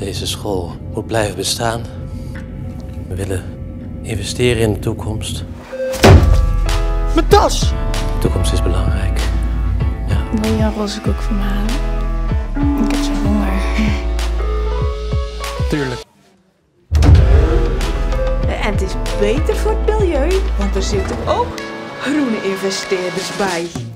Deze school moet blijven bestaan. We willen investeren in de toekomst. Mijn tas! De toekomst is belangrijk. Ja. Wil je een roze koek van halen? Ik heb zo honger. Tuurlijk. En het is beter voor het milieu, want er zitten ook groene investeerders bij.